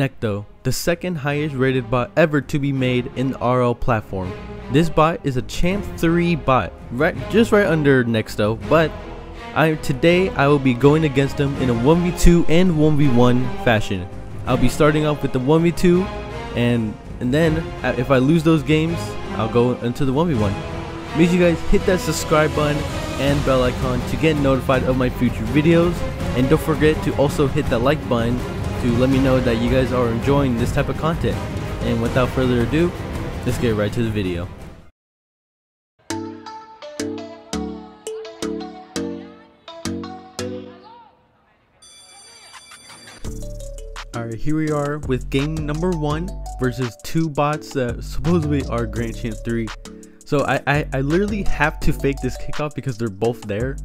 Necto, the second highest rated bot ever to be made in the RL platform. This bot is a Champ 3 bot, right, just right under Nexto, but I, today I will be going against him in a 1v2 and 1v1 fashion. I'll be starting off with the 1v2 and and then uh, if I lose those games, I'll go into the 1v1. Make sure you guys hit that subscribe button and bell icon to get notified of my future videos and don't forget to also hit that like button to let me know that you guys are enjoying this type of content. And without further ado, let's get right to the video. Alright, here we are with game number one versus two bots that supposedly are Grand Champ 3. So I, I, I literally have to fake this kickoff because they're both there.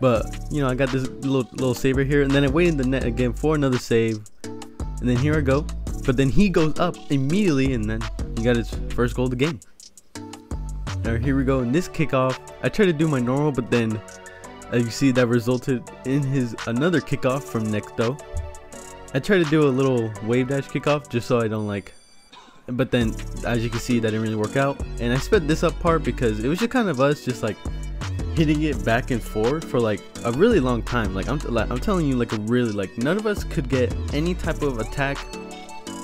But, you know, I got this little, little saver here. And then I waited the net again for another save. And then here I go. But then he goes up immediately. And then he got his first goal of the game. Alright, here we go. In this kickoff, I tried to do my normal. But then, as you see, that resulted in his another kickoff from Nexto. I tried to do a little wave dash kickoff just so I don't like but then as you can see that didn't really work out and I sped this up part because it was just kind of us just like hitting it back and forth for like a really long time. Like I'm, like, I'm telling you like a really like none of us could get any type of attack.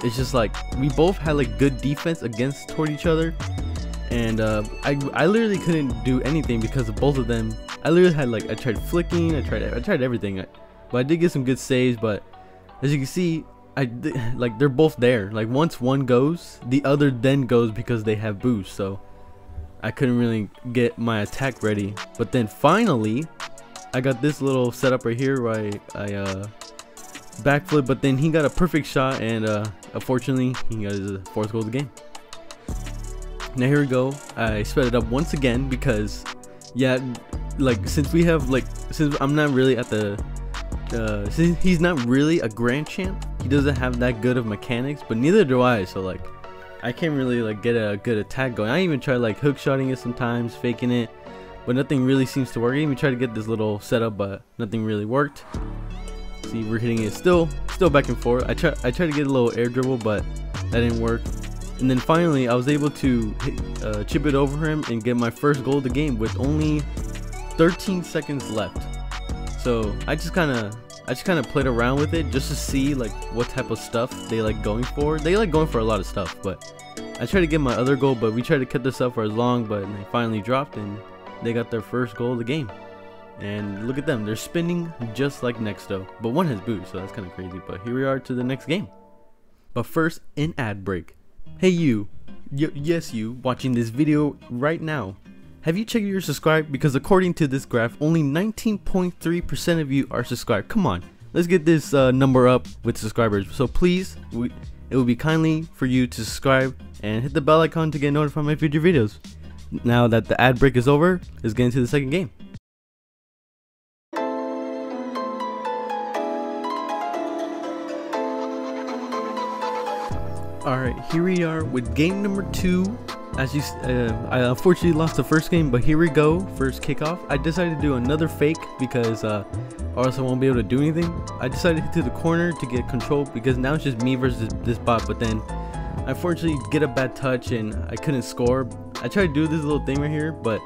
It's just like we both had like good defense against toward each other. And uh, I, I literally couldn't do anything because of both of them. I literally had like I tried flicking I tried I tried everything. But I did get some good saves but as you can see I like they're both there. Like once one goes the other then goes because they have boost so I couldn't really get my attack ready but then finally I got this little setup right here where I, I uh, backflip but then he got a perfect shot and uh, unfortunately he got his fourth goal of the game now here we go I sped it up once again because yeah like since we have like since I'm not really at the uh, he's not really a grand champ. He doesn't have that good of mechanics, but neither do I. So like, I can't really like get a good attack going. I even tried like hook shotting it sometimes, faking it, but nothing really seems to work. I even tried to get this little setup, but nothing really worked. See, we're hitting it still, still back and forth. I try, I tried to get a little air dribble, but that didn't work. And then finally, I was able to uh, chip it over him and get my first goal of the game with only 13 seconds left. So I just kind of I just kind of played around with it just to see like what type of stuff they like going for. They like going for a lot of stuff, but I tried to get my other goal, but we tried to cut this up for as long, but they finally dropped and they got their first goal of the game. And look at them, they're spinning just like Nexto, but one has boost, so that's kind of crazy. But here we are to the next game. But first, an ad break. Hey you, y yes you, watching this video right now. Have you checked your subscribe? Because according to this graph, only 19.3% of you are subscribed. Come on, let's get this uh, number up with subscribers. So please, we, it would be kindly for you to subscribe and hit the bell icon to get notified of my future videos. Now that the ad break is over, let's get into the second game. Alright, here we are with game number two as you, uh, I unfortunately lost the first game, but here we go, first kickoff. I decided to do another fake because, uh, or else I won't be able to do anything. I decided to hit to the corner to get control because now it's just me versus this bot, but then I unfortunately get a bad touch and I couldn't score. I tried to do this little thing right here, but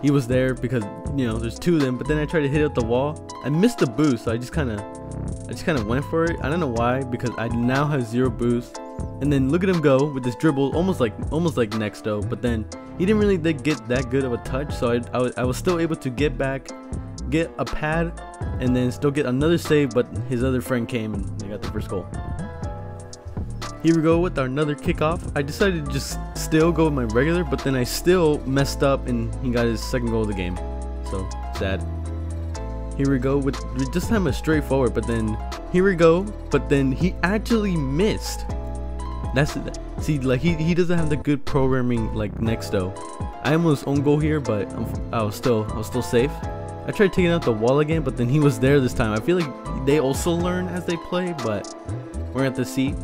he was there because, you know, there's two of them, but then I tried to hit out the wall. I missed the boost, so I just kind of, I just kind of went for it. I don't know why, because I now have zero boost and then look at him go with this dribble, almost like almost like Nexto, but then he didn't really get that good of a touch, so I, I, was, I was still able to get back, get a pad, and then still get another save, but his other friend came and they got the first goal. Here we go with our another kickoff. I decided to just still go with my regular, but then I still messed up and he got his second goal of the game. So, sad. Here we go with just time a straightforward, but then here we go, but then he actually missed. That's see like he he doesn't have the good programming like Nexto. I almost own goal here, but I'm, I was still I was still safe. I tried taking out the wall again, but then he was there this time. I feel like they also learn as they play, but we're at the see.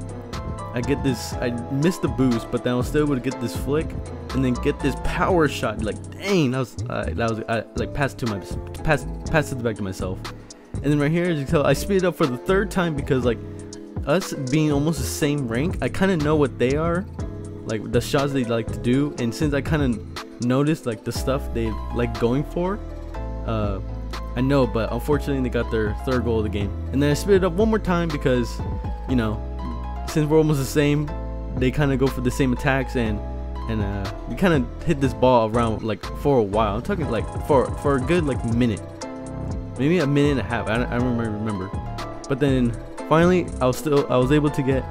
I get this, I missed the boost, but then I was still able to get this flick and then get this power shot. Like, dang, that was, uh, that was, I, like, passed to my, pass, passed it back to myself. And then right here, as you can tell, I speed it up for the third time because, like, us being almost the same rank, I kind of know what they are, like the shots they like to do, and since I kind of noticed like the stuff they like going for, uh, I know. But unfortunately, they got their third goal of the game, and then I spit it up one more time because, you know, since we're almost the same, they kind of go for the same attacks and and uh, we kind of hit this ball around like for a while. I'm talking like for for a good like minute, maybe a minute and a half. I don't, I don't remember. But then finally, I was still I was able to get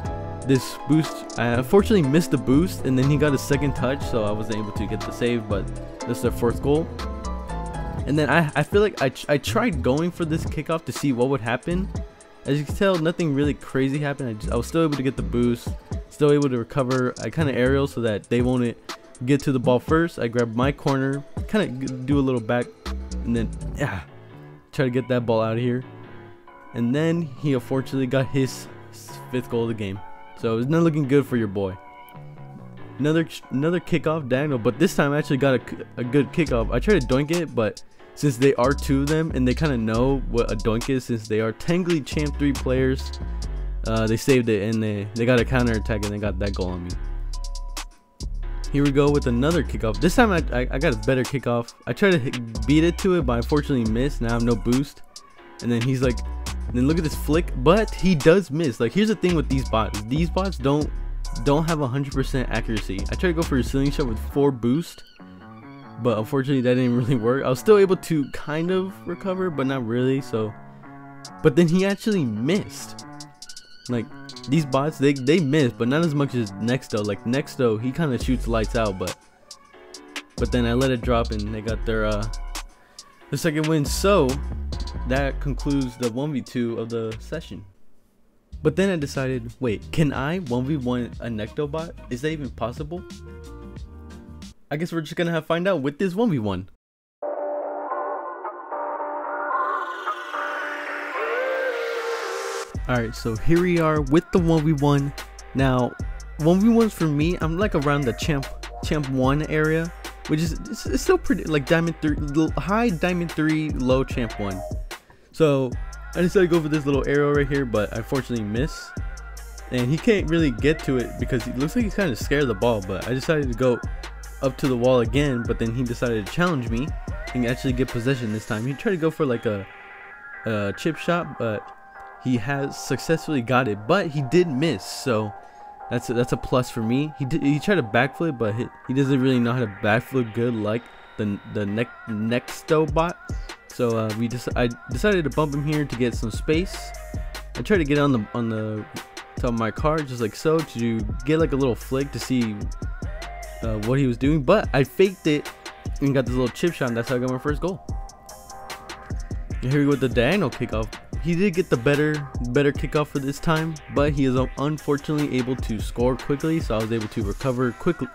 this boost. I unfortunately missed the boost, and then he got a second touch, so I wasn't able to get the save. But this is their fourth goal. And then I, I feel like I, I tried going for this kickoff to see what would happen. As you can tell, nothing really crazy happened. I, just, I was still able to get the boost, still able to recover. I kind of aerial so that they won't get to the ball first. I grab my corner, kind of do a little back, and then yeah, try to get that ball out of here. And then he unfortunately got his fifth goal of the game. So it's not looking good for your boy. Another another kickoff, diagonal, but this time I actually got a, a good kickoff. I tried to doink it, but since they are two of them and they kind of know what a doink is since they are technically champ 3 players uh, they saved it and they, they got a counter attack and they got that goal on me here we go with another kickoff this time I, I, I got a better kickoff I tried to beat it to it but I unfortunately missed now I have no boost and then he's like then look at this flick but he does miss. Like here's the thing with these bots. These bots don't don't have 100% accuracy. I tried to go for a ceiling shot with 4 boost but unfortunately that didn't really work. I was still able to kind of recover but not really so. But then he actually missed. Like these bots they they miss but not as much as nexto. Like nexto he kind of shoots lights out but but then i let it drop and they got their uh the second win. So that concludes the 1v2 of the session but then i decided wait can i 1v1 a necto bot is that even possible I guess we're just gonna have to find out with this 1v1. Alright, so here we are with the 1v1. Now, 1v1s for me, I'm like around the champ champ 1 area, which is it's, it's still pretty like diamond 3 high diamond 3 low champ 1. So, I decided to go for this little arrow right here, but I unfortunately miss. And he can't really get to it because he looks like he's kind of scared of the ball, but I decided to go up to the wall again, but then he decided to challenge me and actually get possession this time. He tried to go for like a, a chip shot, but he has successfully got it, but he did miss. So that's a, that's a plus for me. He did, he tried to backflip, but he, he doesn't really know how to backflip good like the the neck Nexto bot. So uh, we just I decided to bump him here to get some space. I tried to get on the on the top of my car just like so to get like a little flick to see uh, what he was doing, but I faked it and got this little chip shot, that's how I got my first goal. And here we go with the diagonal kickoff. He did get the better better kickoff for this time, but he is unfortunately able to score quickly, so I was able to recover quickly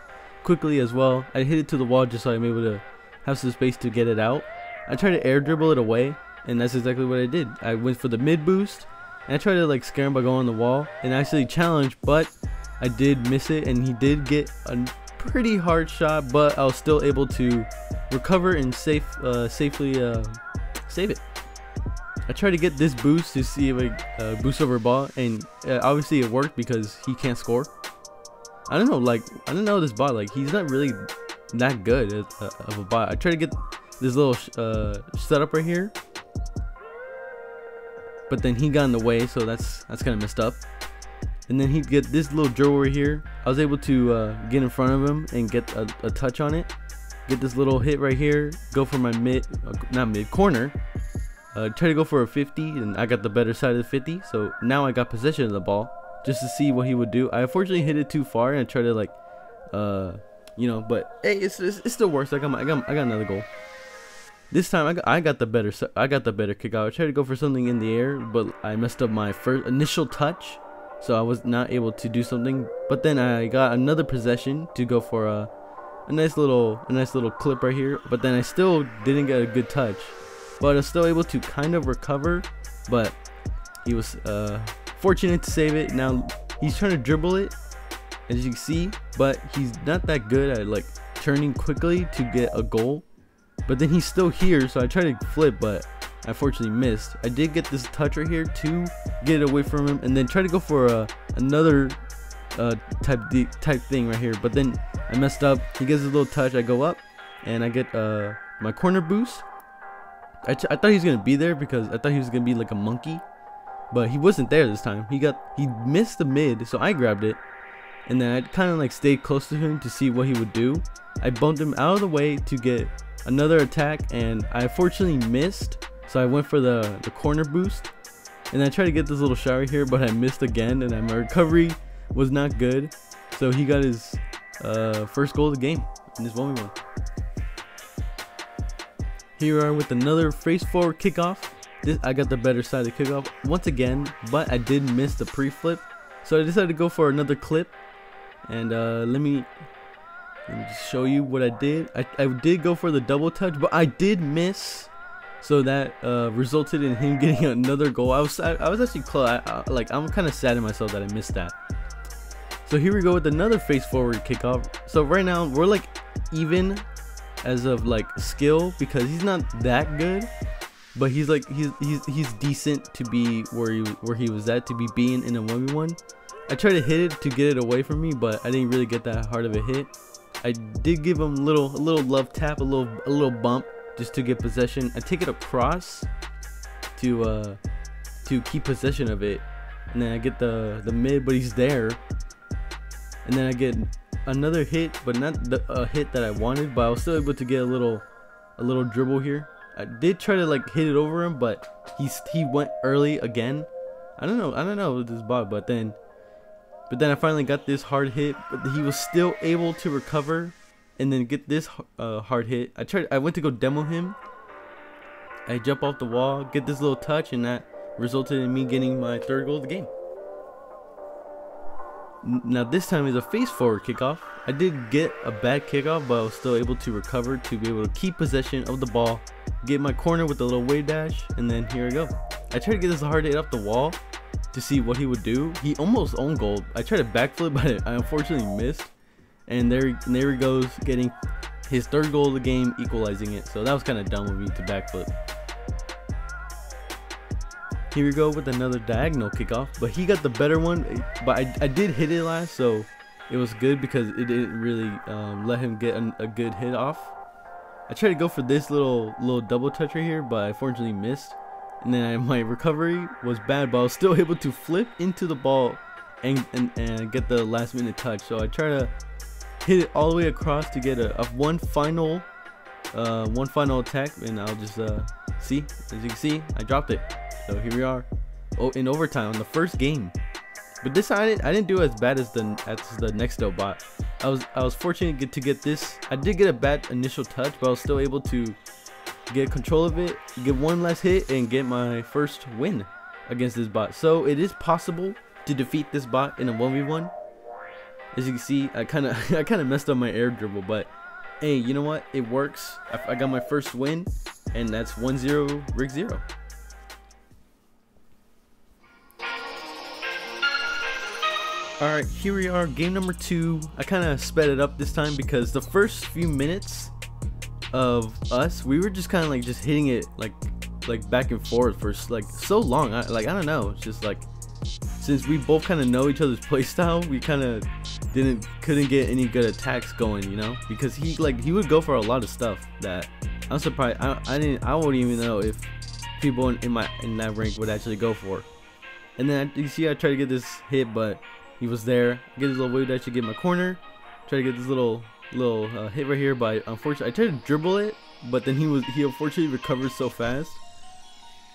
quickly as well. I hit it to the wall just so I'm able to have some space to get it out. I tried to air dribble it away, and that's exactly what I did. I went for the mid boost, and I tried to like scare him by going on the wall, and actually challenge, but I did miss it, and he did get a pretty hard shot, but I was still able to recover and safe, uh, safely uh, save it. I tried to get this boost to see if I uh, boost over ball, and uh, obviously it worked because he can't score. I don't know, like I don't know this bot, like he's not really that good uh, of a bot. I tried to get this little uh, setup right here, but then he got in the way, so that's that's kind of messed up and then he'd get this little drill right here. I was able to uh, get in front of him and get a, a, touch on it. Get this little hit right here. Go for my mid, uh, not mid corner. Uh, try to go for a 50, and I got the better side of the 50. So now I got possession of the ball just to see what he would do. I unfortunately hit it too far, and I tried to like, uh, you know, but hey, it's, it's, it still works. I got my, I got I got another goal. This time I got, I got the better I got the better kick out. I tried to go for something in the air, but I messed up my first initial touch so I was not able to do something. But then I got another possession to go for a, a nice little a nice little clip right here. But then I still didn't get a good touch. But I was still able to kind of recover. But he was uh, fortunate to save it. Now he's trying to dribble it, as you can see, but he's not that good at like turning quickly to get a goal. But then he's still here, so I try to flip, but I unfortunately missed. I did get this touch right here to get it away from him and then try to go for a, another uh, type type thing right here. But then I messed up. He gets a little touch. I go up and I get uh, my corner boost. I, I thought he was gonna be there because I thought he was gonna be like a monkey, but he wasn't there this time. He got he missed the mid, so I grabbed it, and then I kind of like stayed close to him to see what he would do. I bumped him out of the way to get another attack, and I fortunately missed. So I went for the the corner boost, and I tried to get this little shower here, but I missed again, and my recovery was not good. So he got his uh, first goal of the game in this 1v1. Here we are with another face forward kickoff. This I got the better side of the kickoff once again, but I did miss the pre-flip. So I decided to go for another clip. And uh, let me let me just show you what I did. I, I did go for the double touch, but I did miss. So that uh, resulted in him getting another goal. I was I, I was actually close. I, I, like I'm kind of sad in myself that I missed that. So here we go with another face forward kickoff. So right now we're like even as of like skill because he's not that good but he's like he's he's he's decent to be where he where he was at to be being in a 1v1 i tried to hit it to get it away from me but i didn't really get that hard of a hit i did give him a little a little love tap a little a little bump just to get possession i take it across to uh to keep possession of it and then i get the the mid but he's there and then i get another hit, but not the a hit that I wanted. But I was still able to get a little, a little dribble here. I did try to like hit it over him, but he's he went early again. I don't know. I don't know this bot, but then, but then I finally got this hard hit. But he was still able to recover, and then get this uh, hard hit. I tried. I went to go demo him. I jump off the wall, get this little touch, and that resulted in me getting my third goal of the game. Now this time is a face forward kickoff. I did get a bad kickoff, but I was still able to recover to be able to keep possession of the ball, get my corner with a little wave dash, and then here we go. I tried to get this hard hit up the wall to see what he would do. He almost owned goal. I tried to backflip, but I unfortunately missed. And there, and there he goes, getting his third goal of the game, equalizing it. So that was kind of dumb of me to backflip. Here we go with another diagonal kickoff, but he got the better one. But I, I did hit it last, so it was good because it didn't really um, let him get a, a, good hit off. I tried to go for this little little double touch right here, but I fortunately missed. And then I, my recovery was bad, but I was still able to flip into the ball and, and, and get the last minute touch. So I try to hit it all the way across to get a, a one final uh, one final attack, and I'll just uh, see. As you can see, I dropped it. So here we are, oh, in overtime on the first game. But this I didn't, I didn't do as bad as the as the Nexto bot. I was I was fortunate to get, to get this. I did get a bad initial touch, but I was still able to get control of it, get one last hit, and get my first win against this bot. So it is possible to defeat this bot in a 1v1. As you can see, I kind of I kind of messed up my air dribble, but hey, you know what? It works. I, I got my first win, and that's 1-0 RigZero. Alright, here we are, game number two. I kind of sped it up this time because the first few minutes of us, we were just kind of like just hitting it like like back and forth for like so long. I, like I don't know, it's just like since we both kind of know each other's playstyle, we kind of didn't couldn't get any good attacks going, you know, because he like he would go for a lot of stuff that I'm surprised. I, I didn't I wouldn't even know if people in, in my in that rank would actually go for. And then you see, I tried to get this hit, but he was there. Get his little wave dash to get my corner. Try to get this little little uh, hit right here, but unfortunately, I tried to dribble it, but then he was he unfortunately recovered so fast.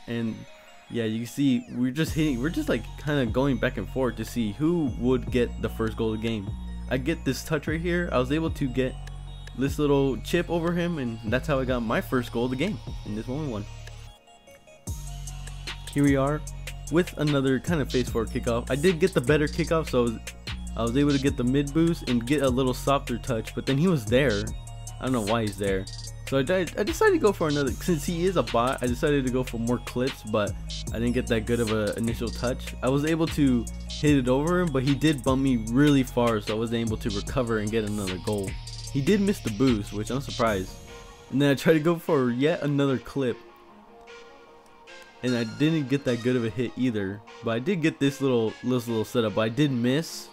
And yeah, you can see, we're just hitting, we're just like kind of going back and forth to see who would get the first goal of the game. I get this touch right here. I was able to get this little chip over him, and that's how I got my first goal of the game in this one one. Here we are with another kind of face forward kickoff. I did get the better kickoff, so I was, able to get the mid boost and get a little softer touch, but then he was there. I don't know why he's there. So I, I decided to go for another, since he is a bot, I decided to go for more clips, but I didn't get that good of an initial touch. I was able to hit it over him, but he did bump me really far, so I wasn't able to recover and get another goal. He did miss the boost, which I'm surprised. And then I tried to go for yet another clip, and I didn't get that good of a hit either. But I did get this little this little setup. I did miss,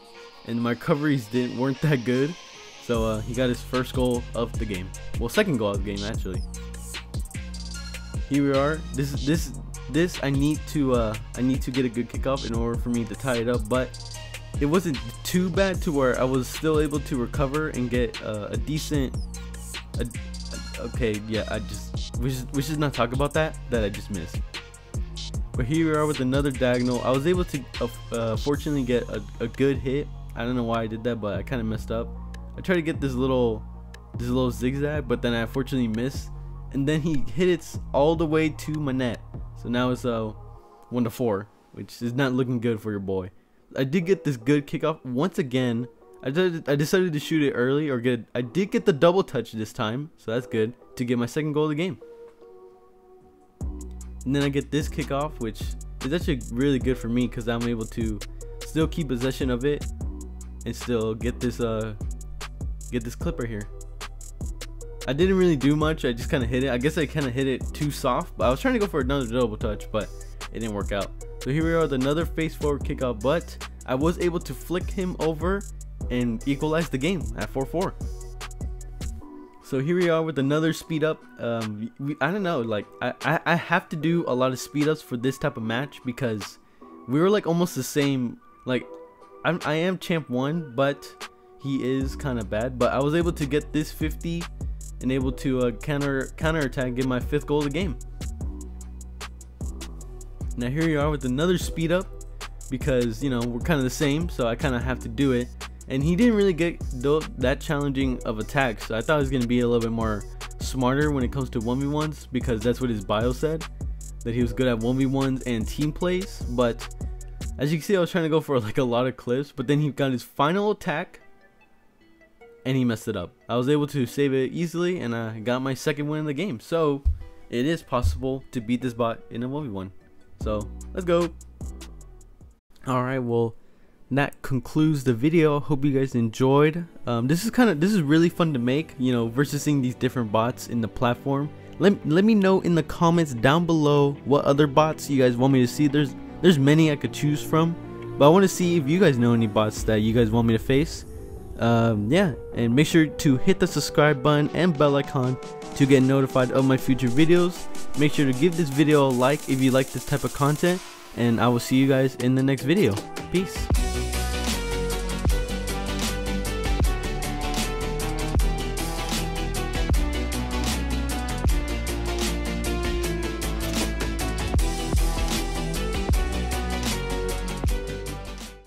and my recoveries didn't weren't that good. So uh, he got his first goal of the game. Well, second goal of the game actually. Here we are. This this this I need to uh, I need to get a good kickoff in order for me to tie it up. But it wasn't too bad to where I was still able to recover and get uh, a decent. A, okay, yeah, I just we should we should not talk about that. That I just missed. But here we are with another diagonal. I was able to uh, uh, fortunately get a, a good hit. I don't know why I did that, but I kind of messed up. I tried to get this little this little zigzag, but then I unfortunately missed. And then he hit it all the way to my net. So now it's a uh, one to four, which is not looking good for your boy. I did get this good kickoff once again. I I decided to shoot it early or get I did get the double touch this time, so that's good to get my second goal of the game. And then I get this kickoff, which is actually really good for me because I'm able to still keep possession of it and still get this uh get this clipper here. I didn't really do much. I just kind of hit it. I guess I kind of hit it too soft, but I was trying to go for another double touch, but it didn't work out. So here we are with another face forward kickoff, but I was able to flick him over and equalize the game at 4-4. So here we are with another speed up. Um, we, I don't know, like I, I, I have to do a lot of speed ups for this type of match because we were like almost the same. Like I'm, I am champ one, but he is kind of bad. But I was able to get this 50 and able to uh, counter counter attack, get my fifth goal of the game. Now here you are with another speed up because you know we're kind of the same, so I kind of have to do it. And he didn't really get that challenging of attacks, so I thought it was gonna be a little bit more smarter when it comes to 1v1s because that's what his bio said that he was good at 1v1s and team plays. But as you can see, I was trying to go for like a lot of clips, but then he got his final attack and he messed it up. I was able to save it easily and I got my second win in the game. So it is possible to beat this bot in a 1v1. So let's go. Alright, well that concludes the video. Hope you guys enjoyed. Um, this is kind of this is really fun to make, you know, versus seeing these different bots in the platform. Let, let me know in the comments down below what other bots you guys want me to see. There's there's many I could choose from, but I want to see if you guys know any bots that you guys want me to face. Um, yeah and make sure to hit the subscribe button and bell icon to get notified of my future videos. Make sure to give this video a like if you like this type of content and I will see you guys in the next video. Peace